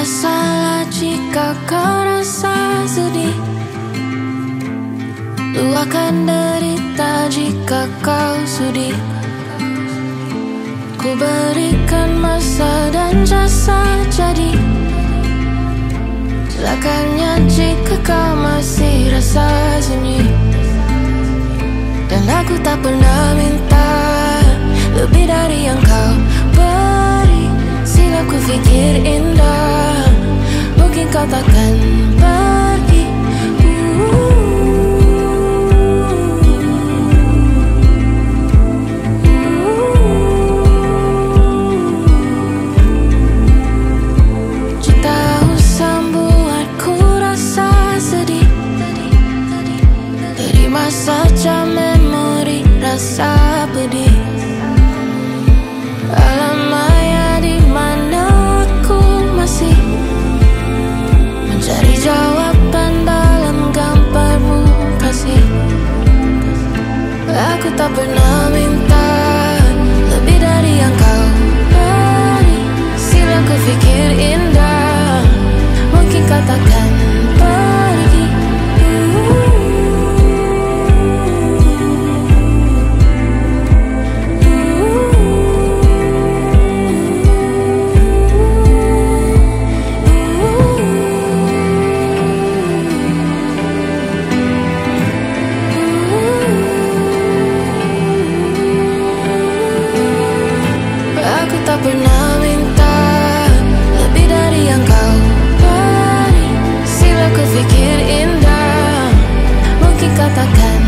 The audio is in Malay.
Salah jika kau rasa sedih. Luahkan derita jika kau sudi Ku berikan masa dan jasa jadi. Silakannya jika kau masih rasa sunyi Dan aku tak pernah minta Mungkin kau takkan pergi saja memori rasa pedih 把它打开。